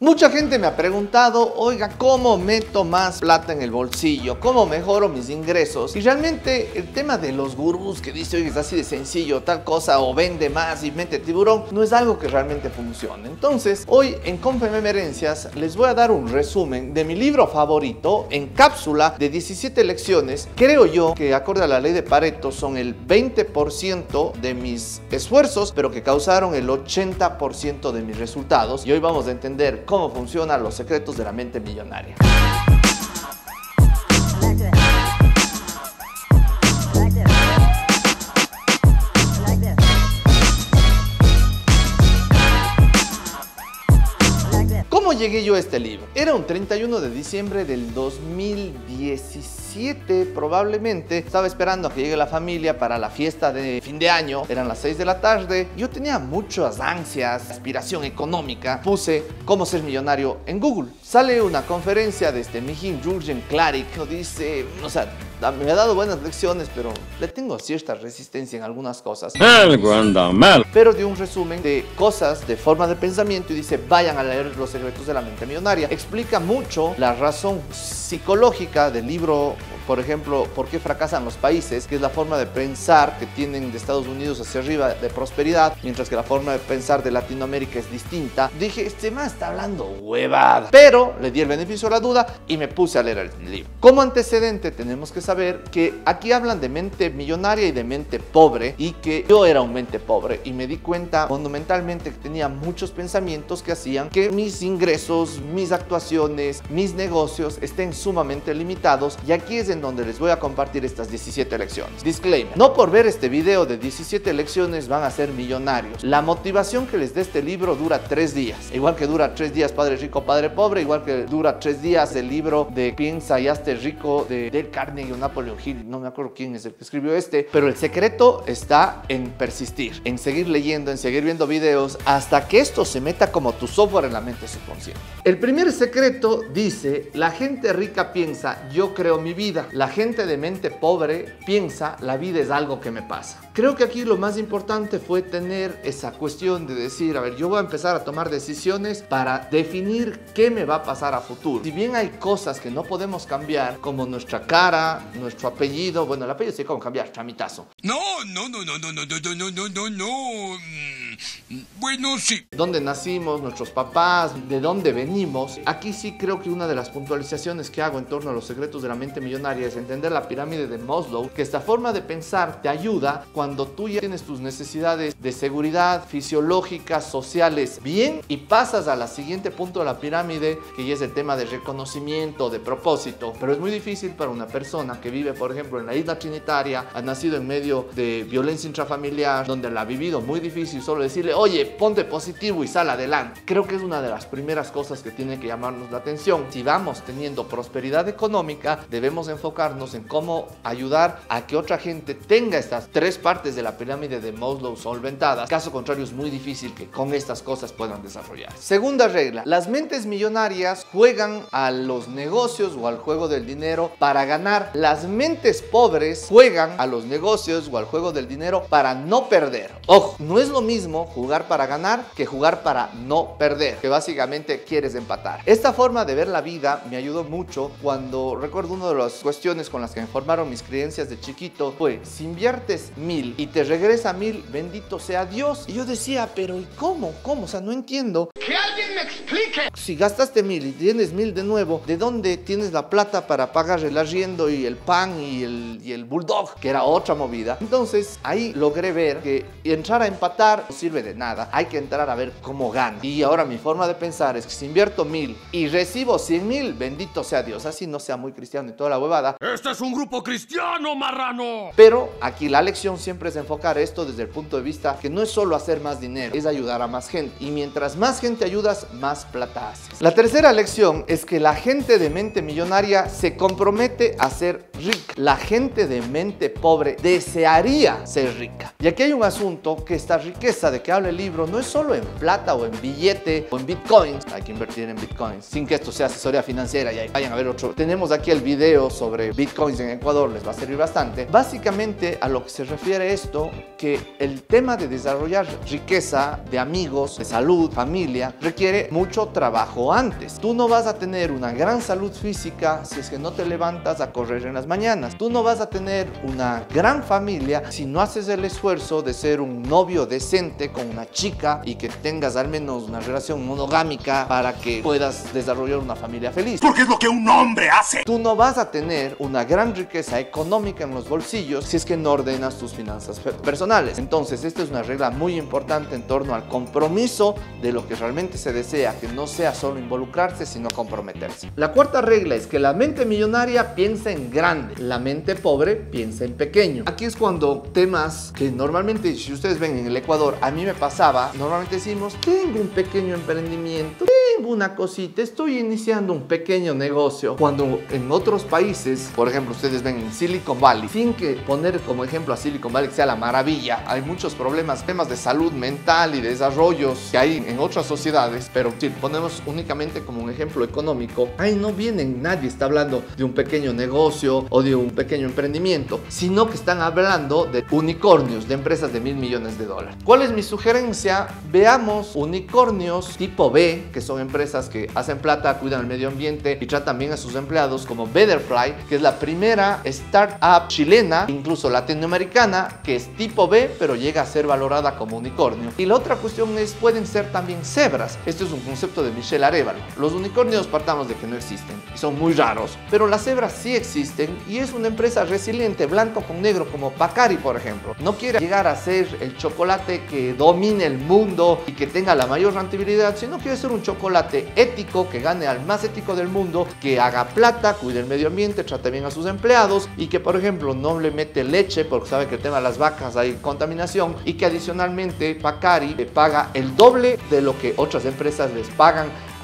Mucha gente me ha preguntado, oiga, ¿cómo meto más plata en el bolsillo? ¿Cómo mejoro mis ingresos? Y realmente el tema de los gurús que dice, oiga, es así de sencillo, tal cosa, o vende más y mete tiburón, no es algo que realmente funcione. Entonces, hoy en Confem Emerencias les voy a dar un resumen de mi libro favorito en cápsula de 17 lecciones. Creo yo que, acorde a la ley de Pareto, son el 20% de mis esfuerzos, pero que causaron el 80% de mis resultados. Y hoy vamos a entender cómo funcionan los secretos de la mente millonaria. Llegué yo a este libro? Era un 31 de diciembre del 2017 probablemente. Estaba esperando a que llegue la familia para la fiesta de fin de año. Eran las 6 de la tarde. Yo tenía muchas ansias, aspiración económica. Puse cómo ser millonario en Google. Sale una conferencia de este Mijin Jurgen Klarik. Dice, o sea, me ha dado buenas lecciones, pero le tengo cierta resistencia en algunas cosas. Algo anda mal. Pero dio un resumen de cosas, de forma de pensamiento y dice, vayan a leer Los secretos de la mente millonaria. Explica mucho la razón psicológica del libro por ejemplo, por qué fracasan los países, que es la forma de pensar que tienen de Estados Unidos hacia arriba de prosperidad, mientras que la forma de pensar de Latinoamérica es distinta. Dije, este más está hablando huevada. Pero le di el beneficio a la duda y me puse a leer el libro. Como antecedente tenemos que saber que aquí hablan de mente millonaria y de mente pobre y que yo era un mente pobre y me di cuenta fundamentalmente que tenía muchos pensamientos que hacían que mis ingresos, mis actuaciones, mis negocios estén sumamente limitados y aquí es en donde les voy a compartir estas 17 lecciones. Disclaimer, no por ver este video de 17 lecciones van a ser millonarios. La motivación que les dé este libro dura 3 días. Igual que dura 3 días Padre Rico, Padre Pobre, igual que dura 3 días el libro de Piensa y hazte rico de Dale Carnegie o Napoleon Hill, no me acuerdo quién es el que escribió este, pero el secreto está en persistir, en seguir leyendo, en seguir viendo videos hasta que esto se meta como tu software en la mente subconsciente. El primer secreto dice, la gente rica piensa, yo creo mi vida. La gente de mente pobre piensa la vida es algo que me pasa. Creo que aquí lo más importante fue tener esa cuestión de decir, a ver, yo voy a empezar a tomar decisiones para definir qué me va a pasar a futuro. Si bien hay cosas que no podemos cambiar, como nuestra cara, nuestro apellido, bueno, el apellido sí como cambiar, chamitazo. No, no, no, no, no, no, no, no, no, no, no. Bueno, sí. Dónde nacimos, nuestros papás, de dónde venimos. Aquí sí creo que una de las puntualizaciones que hago en torno a los secretos de la mente millonaria entender la pirámide de Maslow, que esta forma de pensar te ayuda cuando tú ya tienes tus necesidades de seguridad fisiológicas, sociales bien y pasas a la siguiente punto de la pirámide, que ya es el tema de reconocimiento, de propósito. Pero es muy difícil para una persona que vive, por ejemplo, en la isla trinitaria, ha nacido en medio de violencia intrafamiliar, donde la ha vivido muy difícil, solo decirle, oye, ponte positivo y sal adelante. Creo que es una de las primeras cosas que tiene que llamarnos la atención. Si vamos teniendo prosperidad económica, debemos enfocarnos en cómo ayudar a que otra gente tenga estas tres partes de la pirámide de Maslow solventadas. Caso contrario, es muy difícil que con estas cosas puedan desarrollar. Segunda regla, las mentes millonarias juegan a los negocios o al juego del dinero para ganar. Las mentes pobres juegan a los negocios o al juego del dinero para no perder. Ojo, no es lo mismo jugar para ganar que jugar para no perder, que básicamente quieres empatar. Esta forma de ver la vida me ayudó mucho cuando recuerdo una de las con las que me formaron mis creencias de chiquito fue, si inviertes mil y te regresa mil, bendito sea Dios. Y yo decía, pero ¿y cómo? ¿Cómo? O sea, no entiendo. Que alguien me explique. Si gastaste mil y tienes mil de nuevo, ¿de dónde tienes la plata para pagar el arriendo y el pan y el, y el bulldog? Que era otra movida. Entonces ahí logré ver que entrar a empatar no sirve de nada. Hay que entrar a ver cómo gana. Y ahora mi forma de pensar es que si invierto mil y recibo cien mil, bendito sea Dios. Así no sea muy cristiano y toda la huevada. Este es un grupo cristiano, marrano. Pero aquí la lección siempre es enfocar esto desde el punto de vista que no es solo hacer más dinero, es ayudar a más gente. Y mientras más gente ayudas, más plata haces. La tercera lección es que la gente de mente millonaria se compromete a ser rica. La gente de mente pobre desearía ser rica. Y aquí hay un asunto que esta riqueza de que habla el libro no es solo en plata o en billete o en bitcoins, hay que invertir en bitcoins, sin que esto sea asesoría financiera y ahí vayan a ver otro. Tenemos aquí el video sobre bitcoins en Ecuador, les va a servir bastante. Básicamente a lo que se refiere esto, que el tema de desarrollar riqueza de amigos, de salud, familia, requiere mucho trabajo antes. Tú no vas a tener una gran salud física si es que no te levantas a correr en las mañanas. Tú no vas a tener una gran familia si no haces el esfuerzo de ser un novio decente con una chica y que tengas al menos una relación monogámica para que puedas desarrollar una familia feliz. Porque es lo que un hombre hace. Tú no vas a tener una gran riqueza económica en los bolsillos si es que no ordenas tus finanzas personales. Entonces, esta es una regla muy importante en torno al compromiso de lo que realmente se desea, que no sea solo involucrarse, sino comprometerse. La cuarta regla es que la mente millonaria piensa en grande, la mente pobre piensa en pequeño. Aquí es cuando temas que normalmente, si ustedes ven en el Ecuador, a mí me pasaba, normalmente decimos, tengo un pequeño emprendimiento, tengo una cosita, estoy iniciando un pequeño negocio. Cuando en otros países, por ejemplo, ustedes ven en Silicon Valley, sin que poner como ejemplo a Silicon Valley que sea la maravilla, hay muchos problemas, temas de salud mental y desarrollos que hay en otras sociedades, pero si ponemos únicamente como un ejemplo económico, ahí no viene nadie está hablando de un pequeño negocio o de un pequeño emprendimiento, sino que están hablando de unicornios, de empresas de mil millones de dólares. ¿Cuál es mi sugerencia? Veamos unicornios tipo B, que son empresas que hacen plata, cuidan el medio ambiente y tratan bien a sus empleados, como Betterfly, que es la primera startup chilena, incluso latinoamericana, que es tipo B, pero llega a ser valorada como unicornio. Y la otra cuestión es, pueden ser también cebras. Este es un concepto de Michelle Arevalo. Los unicornios partamos de que no existen y son muy raros, pero las cebras sí existen y es una empresa resiliente, blanco con negro, como Pacari, por ejemplo. No quiere llegar a ser el chocolate que domine el mundo y que tenga la mayor rentabilidad, sino quiere ser un chocolate ético que gane al más ético del mundo, que haga plata, cuide el medio ambiente, trate bien a sus empleados y que, por ejemplo, no le mete leche porque sabe que el tema de las vacas hay contaminación y que adicionalmente Pacari le paga el doble de lo que otras empresas les pagan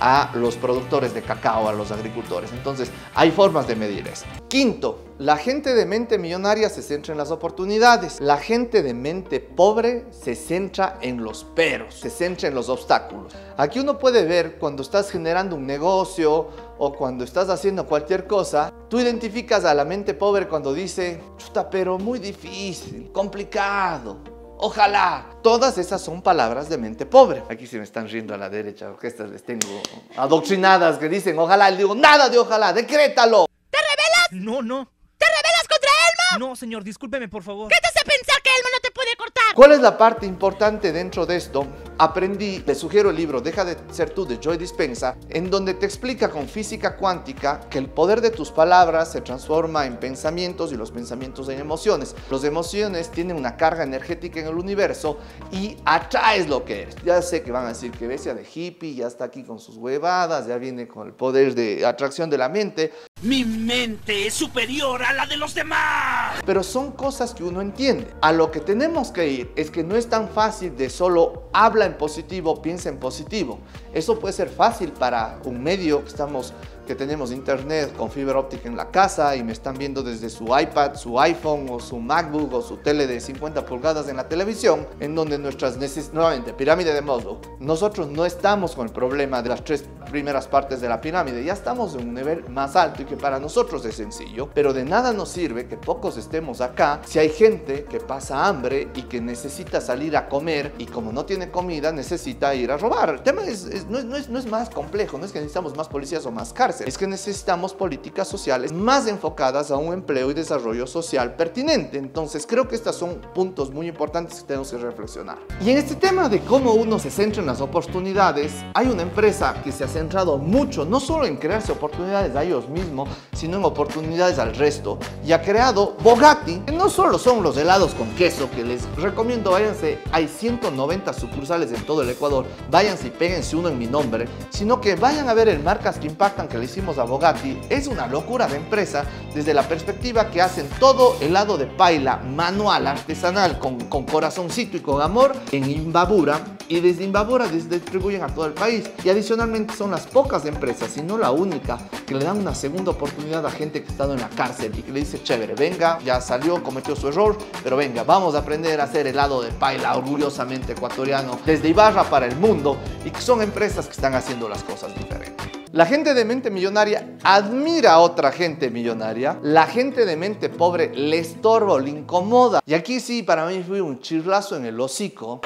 a los productores de cacao, a los agricultores. Entonces, hay formas de medir esto. Quinto, la gente de mente millonaria se centra en las oportunidades. La gente de mente pobre se centra en los peros, se centra en los obstáculos. Aquí uno puede ver cuando estás generando un negocio o cuando estás haciendo cualquier cosa, tú identificas a la mente pobre cuando dice, chuta, pero muy difícil, complicado, Ojalá. Todas esas son palabras de mente pobre. Aquí se me están riendo a la derecha porque estas les tengo adoctrinadas que dicen ojalá. Le digo, nada de ojalá, decrétalo. ¿Te rebelas? No, no. ¿Te rebelas contra Elmo? No, señor, discúlpeme, por favor. ¿Qué te hace pensar que Elmo no te puede cortar? ¿Cuál es la parte importante dentro de esto? Aprendí, le sugiero el libro Deja de ser tú de Joy Dispensa, en donde te explica con física cuántica que el poder de tus palabras se transforma en pensamientos y los pensamientos en emociones. Las emociones tienen una carga energética en el universo y atraes lo que eres. Ya sé que van a decir que bestia de hippie, ya está aquí con sus huevadas, ya viene con el poder de atracción de la mente, Mi mente es superior a la de los demás. pero son cosas que uno entiende. A lo que tenemos que ir es que no es tan fácil de solo habla en positivo, piensa en positivo. Eso puede ser fácil para un medio que estamos que tenemos internet con fibra óptica en la casa y me están viendo desde su iPad, su iPhone o su MacBook o su tele de 50 pulgadas en la televisión, en donde nuestras necesidades, nuevamente, pirámide de Maslow, nosotros no estamos con el problema de las tres primeras partes de la pirámide, ya estamos en un nivel más alto y que para nosotros es sencillo, pero de nada nos sirve que pocos estemos acá si hay gente que pasa hambre y que necesita salir a comer y como no tiene comida necesita ir a robar. El tema es, es- no, es, no es- no es más complejo, no es que necesitamos más policías o más cárcel, es que necesitamos políticas sociales más enfocadas a un empleo y desarrollo social pertinente. Entonces creo que estos son puntos muy importantes que tenemos que reflexionar. Y en este tema de cómo uno se centra en las oportunidades, hay una empresa que se ha centrado mucho, no solo en crearse oportunidades a ellos mismos, sino en oportunidades al resto. Y ha creado Bogatti, que no solo son los helados con queso, que les recomiendo, váyanse, hay 190 sucursales en todo el Ecuador, váyanse y péguense uno en mi nombre, sino que vayan a ver el Marcas que Impactan que le hicimos a Bogatti. Es una locura de empresa desde la perspectiva que hacen todo helado de paila manual, artesanal, con, con corazoncito y con amor en Imbabura y desde Imbabura distribuyen a todo el país. Y adicionalmente son las pocas empresas, y no la única, que le dan una segunda oportunidad a gente que ha estado en la cárcel y que le dice, chévere, venga, ya salió, cometió su error, pero venga, vamos a aprender a hacer helado de paila orgullosamente ecuatoriano desde Ibarra para el mundo y que son empresas que están haciendo las cosas diferentes. La gente de mente millonaria admira a otra gente millonaria. La gente de mente pobre le estorba le incomoda. Y aquí sí, para mí fue un chirlazo en el hocico.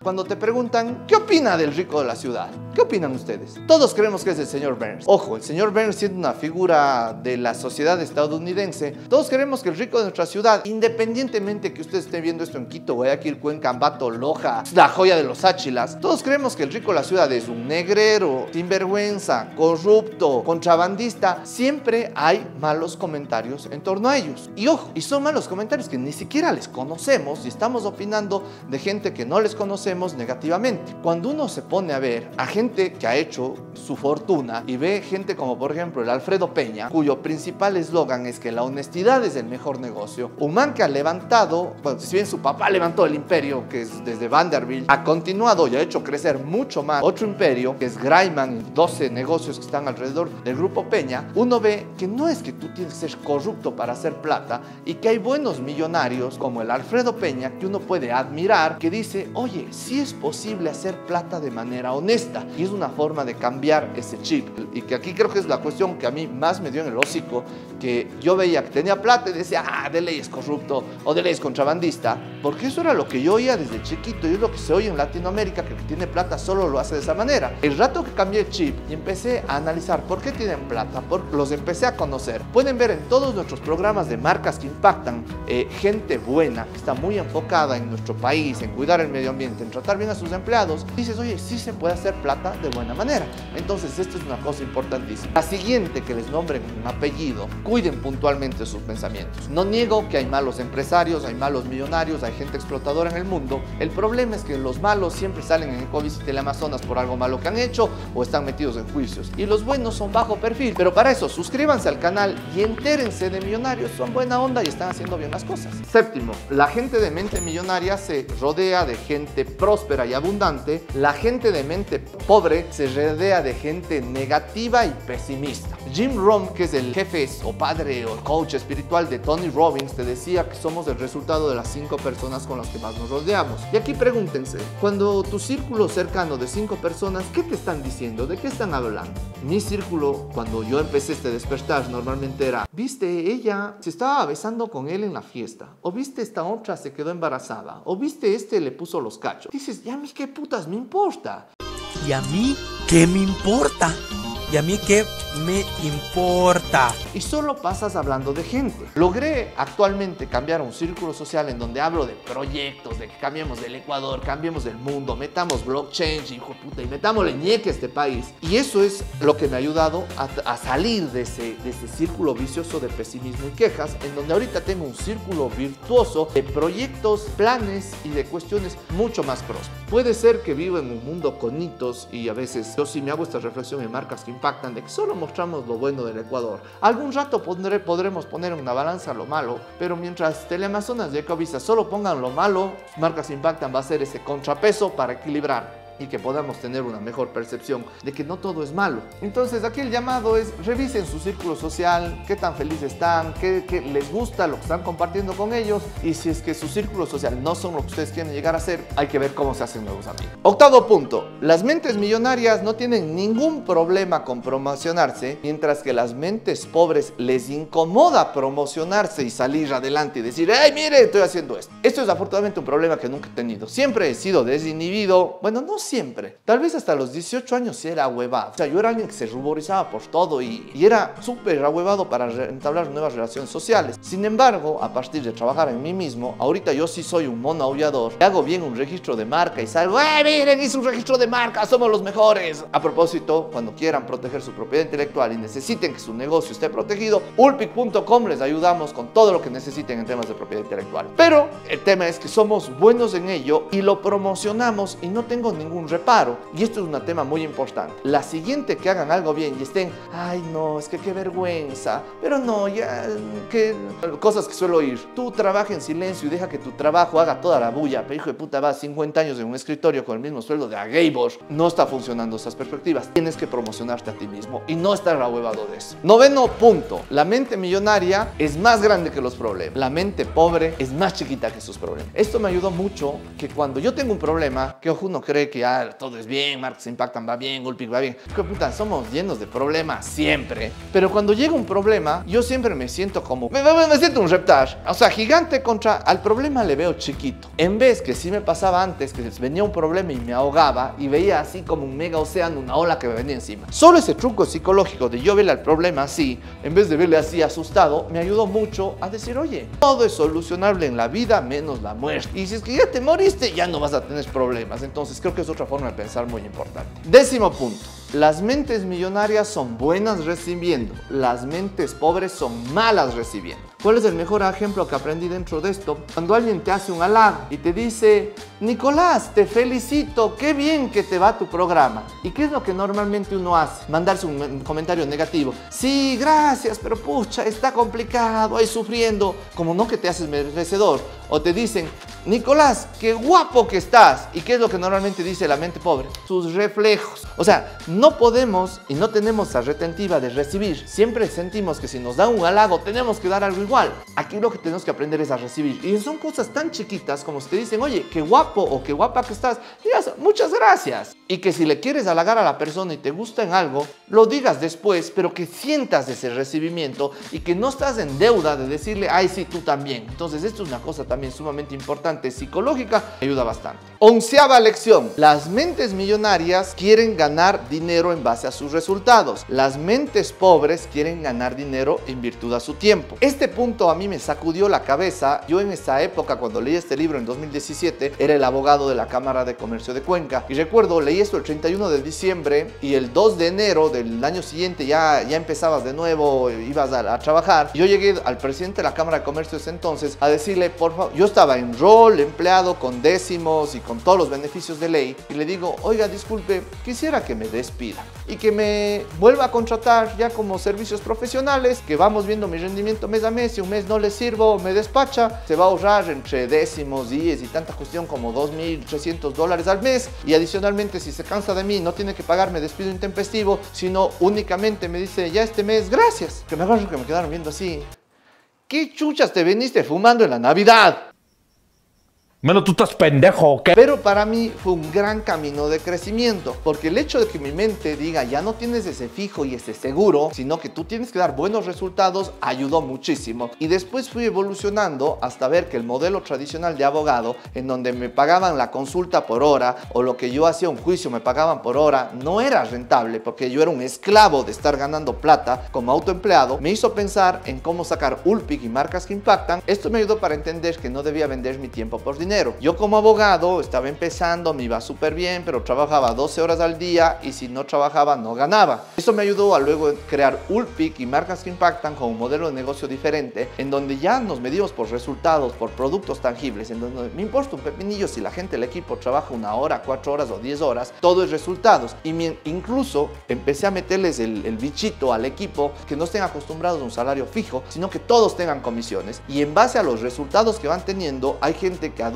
Cuando te preguntan, ¿qué opina del rico de la ciudad? ¿Qué opinan ustedes? Todos creemos que es el señor Burns. Ojo, el señor Burns siendo una figura de la sociedad estadounidense, todos creemos que el rico de nuestra ciudad, independientemente que usted esté viendo esto en Quito, Guayaquil, Cuenca, Ambato, Loja, la joya de los Áchilas, todos creemos que el rico de la ciudad es un negrero, sinvergüenza, corrupto, contrabandista. Siempre hay malos comentarios en torno a ellos. Y ojo, y son malos comentarios que ni siquiera les conocemos y estamos opinando de gente que no les conocemos negativamente. Cuando uno se pone a ver a gente que ha hecho su fortuna y ve gente como por ejemplo el Alfredo Peña, cuyo principal eslogan es que la honestidad es el mejor negocio, un man que ha levantado, bueno, si bien su papá levantó el imperio, que es desde Vanderbilt, ha continuado y ha hecho crecer mucho más otro imperio, que es Graiman y 12 negocios que están alrededor del grupo Peña, uno ve que no es que tú tienes que ser corrupto para hacer plata y que hay buenos millonarios como el Alfredo Peña que uno puede admirar que dice, oye, sí es posible hacer plata de manera honesta. Y es una forma de cambiar ese chip. Y que aquí creo que es la cuestión que a mí más me dio en el hocico, que yo veía que tenía plata y decía, ah, de ley es corrupto o de ley es contrabandista. Porque eso era lo que yo oía desde chiquito y es lo que se oye en Latinoamérica, que el que tiene plata solo lo hace de esa manera. El rato que cambié el chip y empecé a analizar por qué tienen plata, por, los empecé a conocer. Pueden ver en todos nuestros programas de marcas que impactan eh, gente buena, que está muy enfocada en nuestro país, en cuidar el medio ambiente, en tratar bien a sus empleados, dices, oye, sí se puede hacer plata de buena manera. Entonces, esto es una cosa importantísima. La siguiente que les nombren un apellido, cuiden puntualmente sus pensamientos. No niego que hay malos empresarios, hay malos millonarios, hay gente explotadora en el mundo. El problema es que los malos siempre salen en Ecovis y Teleamazonas por algo malo que han hecho o están metidos en juicios. Y los buenos son bajo perfil. Pero para eso, suscríbanse al canal y entérense de millonarios. Son buena onda y están haciendo bien las cosas. Séptimo, la gente de mente millonaria se rodea de gente próspera y abundante. La gente de mente pobre se rodea de gente negativa y pesimista. Jim Rohn, que es el jefe o padre o coach espiritual de Tony Robbins, te decía que somos el resultado de las cinco personas con las que más nos rodeamos. Y aquí pregúntense, cuando tu círculo cercano de cinco personas, ¿qué te están diciendo? ¿De qué están hablando? Mi círculo, cuando yo empecé este despertar, normalmente era, viste, ella se estaba besando con él en la fiesta, o viste, esta otra se quedó embarazada, o viste, este le puso los cachos. Dices, ¿y a mí qué putas me importa? ¿Y a mí qué me importa? ¿Y a mí qué me importa? Y solo pasas hablando de gente. Logré actualmente cambiar un círculo social en donde hablo de proyectos, de que cambiemos del Ecuador, cambiemos del mundo, metamos blockchain, hijo de puta, y metamos ñeque a este país. Y eso es lo que me ha ayudado a, a salir de ese, de ese círculo vicioso de pesimismo y quejas, en donde ahorita tengo un círculo virtuoso de proyectos, planes y de cuestiones mucho más prósperas. Puede ser que vivo en un mundo con hitos y a veces yo sí me hago esta reflexión en marcas que impactan de que solo mostramos lo bueno del Ecuador. Algún rato pondré, podremos poner en una balanza lo malo, pero mientras Teleamazonas y Ecovisa solo pongan lo malo, marcas impactan va a ser ese contrapeso para equilibrar y que podamos tener una mejor percepción de que no todo es malo. Entonces aquí el llamado es revisen su círculo social, qué tan felices están, qué, qué, les gusta lo que están compartiendo con ellos y si es que su círculo social no son lo que ustedes quieren llegar a ser, hay que ver cómo se hacen nuevos amigos. Octavo punto, las mentes millonarias no tienen ningún problema con promocionarse, mientras que las mentes pobres les incomoda promocionarse y salir adelante y decir, hey, mire, estoy haciendo esto. Esto es afortunadamente un problema que nunca he tenido. Siempre he sido desinhibido, bueno, no siempre. Tal vez hasta los 18 años era huevado. O sea, yo era alguien que se ruborizaba por todo y, y era súper ahuevado para entablar nuevas relaciones sociales. Sin embargo, a partir de trabajar en mí mismo, ahorita yo sí soy un mono aullador. Hago bien un registro de marca y salgo, ¡eh, miren, hice un registro de marca, somos los mejores! A propósito, cuando quieran proteger su propiedad intelectual y necesiten que su negocio esté protegido, ulpic.com les ayudamos con todo lo que necesiten en temas de propiedad intelectual. Pero el tema es que somos buenos en ello y lo promocionamos y no tengo ningún ningún reparo. Y esto es un tema muy importante. La siguiente que hagan algo bien y estén, ay no, es que qué vergüenza, pero no, ya, que cosas que suelo oír. Tú trabaja en silencio y deja que tu trabajo haga toda la bulla. Pero hijo de puta, vas 50 años en un escritorio con el mismo sueldo de a Gabor. No está funcionando esas perspectivas. Tienes que promocionarte a ti mismo y no estar ahuevado de eso. Noveno punto. La mente millonaria es más grande que los problemas. La mente pobre es más chiquita que sus problemas. Esto me ayudó mucho que cuando yo tengo un problema, que ojo uno cree que ah, todo es bien, Marcos Impactan va bien, Gulpic va bien. Que puta, somos llenos de problemas siempre. Pero cuando llega un problema, yo siempre me siento como, me, me, me siento un reptar. O sea, gigante contra, al problema le veo chiquito. En vez que sí me pasaba antes, que venía un problema y me ahogaba y veía así como un mega océano, una ola que me venía encima. Solo ese truco psicológico de yo verle al problema así, en vez de verle así asustado, me ayudó mucho a decir, oye, todo es solucionable en la vida menos la muerte. Y si es que ya te moriste, ya no vas a tener problemas. Entonces creo que es otra forma de pensar muy importante. Décimo punto. Las mentes millonarias son buenas recibiendo, las mentes pobres son malas recibiendo. ¿Cuál es el mejor ejemplo que aprendí dentro de esto? Cuando alguien te hace un halago y te dice, Nicolás, te felicito, qué bien que te va tu programa. ¿Y qué es lo que normalmente uno hace? Mandarse un comentario negativo. Sí, gracias, pero pucha, está complicado, ahí sufriendo. Como no que te haces merecedor. O te dicen, Nicolás, qué guapo que estás. ¿Y qué es lo que normalmente dice la mente pobre? Sus reflejos. O sea, no podemos y no tenemos la retentiva de recibir. Siempre sentimos que si nos dan un halago tenemos que dar algo igual. Aquí lo que tenemos que aprender es a recibir. Y son cosas tan chiquitas como si te dicen, oye, qué guapo o qué guapa que estás. Digas, muchas gracias. Y que si le quieres halagar a la persona y te gusta en algo, lo digas después, pero que sientas ese recibimiento y que no estás en deuda de decirle, ay, sí, tú también. Entonces, esto es una cosa también sumamente importante, psicológica, ayuda bastante. Onceava lección. Las mentes millonarias quieren ganar dinero en base a sus resultados. Las mentes pobres quieren ganar dinero en virtud a su tiempo. Este punto a mí me sacudió la cabeza. Yo en esa época, cuando leí este libro en 2017, era el abogado de la Cámara de Comercio de Cuenca. Y recuerdo, leí esto el 31 de diciembre y el 2 de enero del año siguiente ya, ya empezabas de nuevo, ibas a, a trabajar. Yo llegué al presidente de la Cámara de Comercio de ese entonces a decirle, por favor, yo estaba en rol, empleado, con décimos y con todos los beneficios de ley. Y le digo, oiga, disculpe, quisiera que me despida y que me vuelva a contratar ya como servicios profesionales, que vamos viendo mi rendimiento mes a mes. Si un mes no le sirvo, me despacha, se va a ahorrar entre décimos, días y tanta cuestión como 2.300 dólares al mes. Y adicionalmente, si se cansa de mí, no tiene que pagarme despido intempestivo, sino únicamente me dice, ya este mes, gracias. Que me agarro que me quedaron viendo así. ¿Qué chuchas te viniste fumando en la Navidad? Bueno, tú estás pendejo, ¿o ¿qué? Pero para mí fue un gran camino de crecimiento, porque el hecho de que mi mente diga ya no tienes ese fijo y ese seguro, sino que tú tienes que dar buenos resultados, ayudó muchísimo. Y después fui evolucionando hasta ver que el modelo tradicional de abogado, en donde me pagaban la consulta por hora o lo que yo hacía un juicio me pagaban por hora, no era rentable porque yo era un esclavo de estar ganando plata como autoempleado, me hizo pensar en cómo sacar Ulpic y marcas que impactan. Esto me ayudó para entender que no debía vender mi tiempo por dinero. Yo como abogado estaba empezando, me iba súper bien, pero trabajaba 12 horas al día y si no trabajaba no ganaba. Eso me ayudó a luego crear Ulpic y marcas que impactan con un modelo de negocio diferente, en donde ya nos medimos por resultados, por productos tangibles, en donde me importa un pepinillo si la gente del equipo trabaja una hora, cuatro horas o 10 horas, todo es resultados. Y incluso empecé a meterles el, el bichito al equipo que no estén acostumbrados a un salario fijo, sino que todos tengan comisiones. Y en base a los resultados que van teniendo, hay gente que ha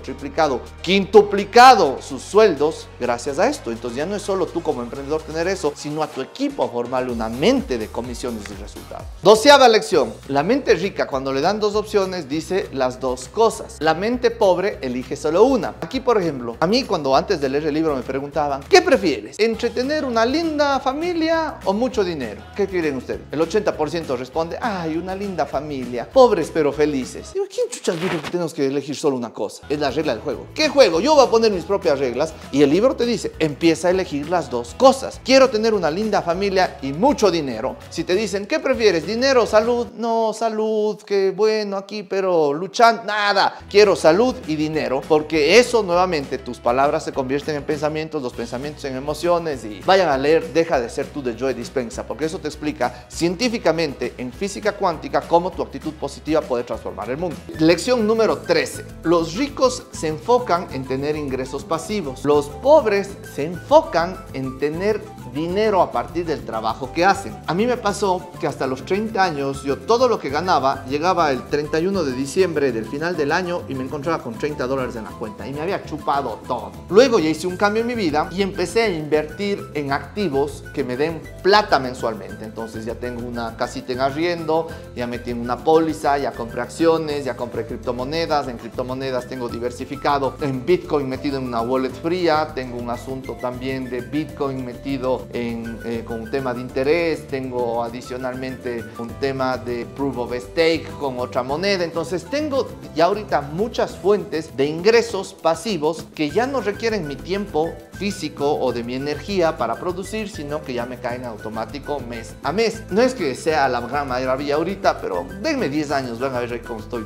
triplicado, quintuplicado sus sueldos gracias a esto. Entonces ya no es solo tú como emprendedor tener eso, sino a tu equipo formarle una mente de comisiones y resultados. Doceava lección. La mente rica cuando le dan dos opciones dice las dos cosas. La mente pobre elige solo una. Aquí por ejemplo, a mí cuando antes de leer el libro me preguntaban, ¿qué prefieres? ¿Entre tener una linda familia o mucho dinero? ¿Qué quieren ustedes? El 80% responde, ay, una linda familia, pobres pero felices. Digo, ¿quién chuchas dijo que tenemos que elegir solo una cosa? Es la regla del juego. ¿Qué juego? Yo voy a poner mis propias reglas y el libro te dice, empieza a elegir las dos cosas. Quiero tener una linda familia y mucho dinero. Si te dicen, ¿qué prefieres? ¿Dinero, salud? No, salud, que bueno aquí, pero luchando, nada. Quiero salud y dinero porque eso nuevamente tus palabras se convierten en pensamientos, los pensamientos en emociones y vayan a leer Deja de ser tú de Joe Dispensa porque eso te explica científicamente en física cuántica cómo tu actitud positiva puede transformar el mundo. Lección número 13. Los Los ricos se enfocan en tener ingresos pasivos. Los pobres se enfocan en tener dinero a partir del trabajo que hacen. A mí me pasó que hasta los 30 años yo todo lo que ganaba llegaba el 31 de diciembre del final del año y me encontraba con 30 dólares en la cuenta y me había chupado todo. Luego ya hice un cambio en mi vida y empecé a invertir en activos que me den plata mensualmente. Entonces ya tengo una casita en arriendo, ya metí en una póliza, ya compré acciones, ya compré criptomonedas. En criptomonedas tengo diversificado en Bitcoin metido en una wallet fría. Tengo un asunto también de Bitcoin metido eh, con un tema de interés. Tengo adicionalmente un tema de proof of stake con otra moneda. Entonces tengo ya ahorita muchas fuentes de ingresos pasivos que ya no requieren mi tiempo físico o de mi energía para producir, sino que ya me caen automático mes a mes. No es que sea la gran maravilla ahorita, pero denme 10 años, van a ver cómo estoy.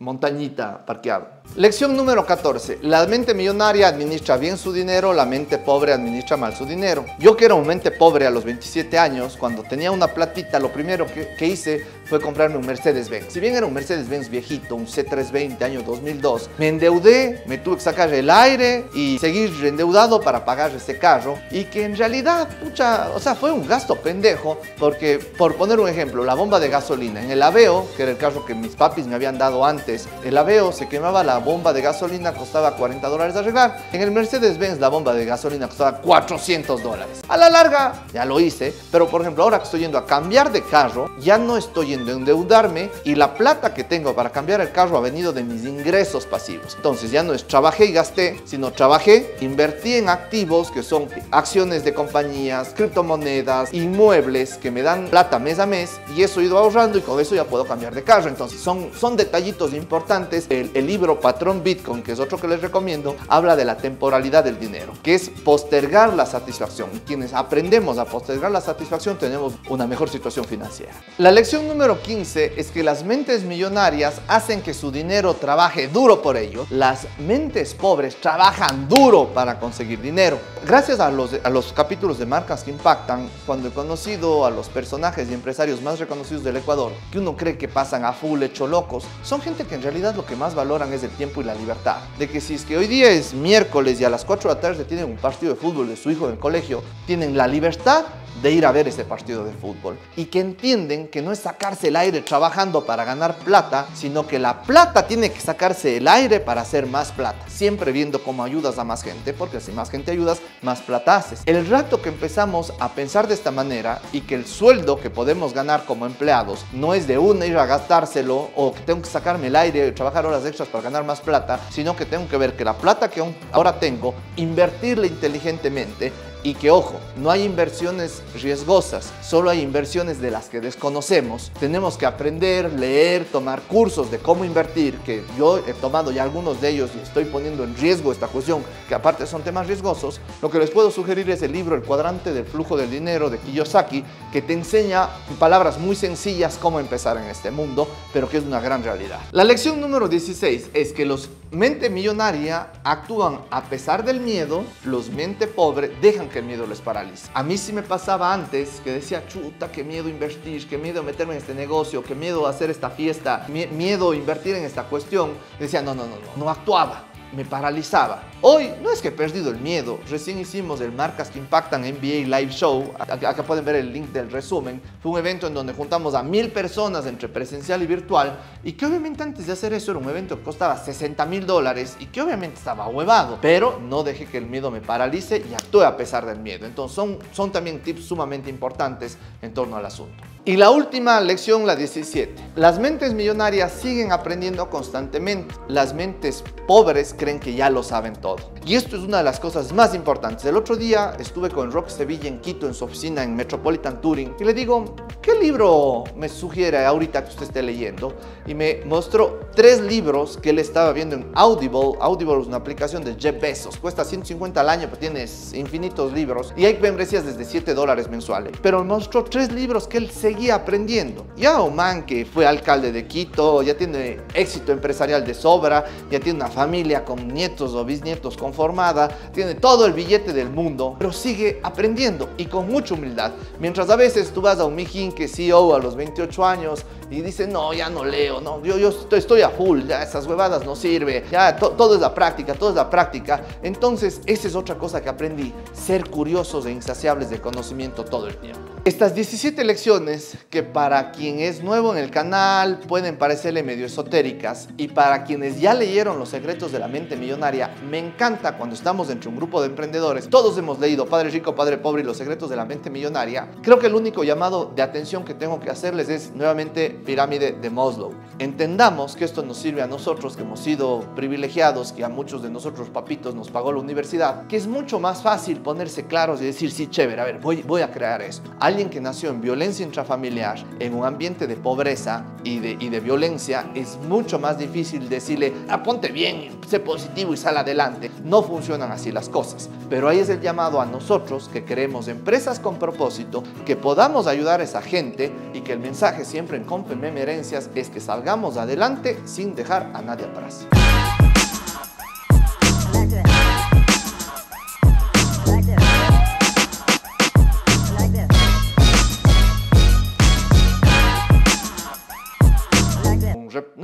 Montañita parqueado. Lección número 14. La mente millonaria administra bien su dinero, la mente pobre administra mal su dinero. Yo que era un mente pobre a los 27 años, cuando tenía una platita, lo primero que, que hice fue comprarme un Mercedes-Benz. Si bien era un Mercedes-Benz viejito, un C320 año 2002, me endeudé, me tuve que sacar el aire y seguir endeudado para pagar ese carro y que en realidad, pucha, o sea, fue un gasto pendejo porque, por poner un ejemplo, la bomba de gasolina en el Aveo, que era el carro que mis papis me habían dado antes, el Aveo se quemaba la bomba de gasolina, costaba 40 dólares de arreglar. En el Mercedes-Benz la bomba de gasolina costaba 400 dólares. A la larga, ya lo hice, pero por ejemplo, ahora que estoy yendo a cambiar de carro, ya no estoy a endeudarme y la plata que tengo para cambiar el carro ha venido de mis ingresos pasivos. Entonces ya no es trabajé y gasté, sino trabajé, invertí en activos que son acciones de compañías, criptomonedas, inmuebles que me dan plata mes a mes y eso he ido ahorrando y con eso ya puedo cambiar de carro. Entonces son, son detallitos importantes. El, el libro Patrón Bitcoin, que es otro que les recomiendo, habla de la temporalidad del dinero, que es postergar la satisfacción. Quienes aprendemos a postergar la satisfacción tenemos una mejor situación financiera. La lección número 15 es que las mentes millonarias hacen que su dinero trabaje duro por ello. Las mentes pobres trabajan duro para conseguir dinero. Gracias a los, a los capítulos de marcas que impactan, cuando he conocido a los personajes y empresarios más reconocidos del Ecuador, que uno cree que pasan a full hecho locos, son gente que en realidad lo que más valoran es el tiempo y la libertad. De que si es que hoy día es miércoles y a las 4 de la tarde tienen un partido de fútbol de su hijo en el colegio, tienen la libertad de ir a ver ese partido de fútbol y que entienden que no es sacarse el aire trabajando para ganar plata, sino que la plata tiene que sacarse el aire para hacer más plata, siempre viendo cómo ayudas a más gente, porque si más gente ayudas, más plata haces. El rato que empezamos a pensar de esta manera y que el sueldo que podemos ganar como empleados no es de una ir a gastárselo o que tengo que sacarme el aire trabajar horas extras para ganar más plata, sino que tengo que ver que la plata que ahora tengo, invertirla inteligentemente y que, ojo, no hay inversiones riesgosas, solo hay inversiones de las que desconocemos. Tenemos que aprender, leer, tomar cursos de cómo invertir, que yo he tomado ya algunos de ellos y estoy poniendo en riesgo esta cuestión, que aparte son temas riesgosos. Lo que les puedo sugerir es el libro El cuadrante del flujo del dinero de Kiyosaki, que te enseña en palabras muy sencillas cómo empezar en este mundo, pero que es una gran realidad. La lección número 16 es que los mente millonaria actúan a pesar del miedo, los mente pobre dejan que el miedo les paralice. A mí sí me pasaba antes que decía, chuta, qué miedo invertir, qué miedo meterme en este negocio, qué miedo hacer esta fiesta, miedo invertir en esta cuestión. decía, no, no, no, no, no actuaba me paralizaba. Hoy no es que he perdido el miedo, recién hicimos el Marcas que Impactan NBA Live Show, acá, pueden ver el link del resumen, fue un evento en donde juntamos a mil personas entre presencial y virtual y que obviamente antes de hacer eso era un evento que costaba 60 mil dólares y que obviamente estaba huevado, pero no dejé que el miedo me paralice y actué a pesar del miedo. Entonces son, son también tips sumamente importantes en torno al asunto. Y la última lección, la 17. Las mentes millonarias siguen aprendiendo constantemente. Las mentes pobres creen que ya lo saben todo. Y esto es una de las cosas más importantes. El otro día estuve con Rock Sevilla en Quito, en su oficina en Metropolitan Touring, y le digo, ¿qué libro me sugiere ahorita que usted esté leyendo? Y me mostró tres libros que él estaba viendo en Audible. Audible es una aplicación de Jeff Bezos. Cuesta 150 al año, pero tienes infinitos libros. Y hay membresías desde 7 dólares mensuales. Pero me mostró tres libros que él se seguía aprendiendo. Ya Oman, que fue alcalde de Quito, ya tiene éxito empresarial de sobra, ya tiene una familia con nietos o bisnietos conformada, tiene todo el billete del mundo, pero sigue aprendiendo y con mucha humildad. Mientras a veces tú vas a un mijín que es CEO a los 28 años y dice, no, ya no leo, no, yo, yo estoy, estoy a full, ya esas huevadas no sirve, ya to- todo es la práctica, todo es la práctica. Entonces, esa es otra cosa que aprendí, ser curiosos e insaciables de conocimiento todo el tiempo. Estas 17 lecciones que para quien es nuevo en el canal pueden parecerle medio esotéricas y para quienes ya leyeron los secretos de la mente millonaria, me encanta cuando estamos entre un grupo de emprendedores, todos hemos leído Padre Rico, Padre Pobre y los secretos de la mente millonaria, creo que el único llamado de atención que tengo que hacerles es nuevamente pirámide de Maslow. Entendamos que esto nos sirve a nosotros que hemos sido privilegiados, que a muchos de nosotros papitos nos pagó la universidad, que es mucho más fácil ponerse claros y decir, sí, chévere, a ver, voy, voy a crear esto. Alguien que nació en violencia intrafamiliar, en un ambiente de pobreza y de, y de violencia, es mucho más difícil decirle, ah, ponte bien, sé positivo y sal adelante. No funcionan así las cosas. Pero ahí es el llamado a nosotros que queremos empresas con propósito, que podamos ayudar a esa gente y que el mensaje siempre en Confemem Herencias es que salgamos adelante sin dejar a nadie atrás.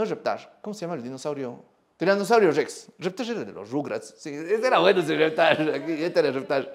No Reptar, ¿cómo se llama el dinosaurio? Tiranosaurio Rex. Reptar era de los Rugrats. Sí, ese era bueno ese Reptar. Aquí, Este era Reptar.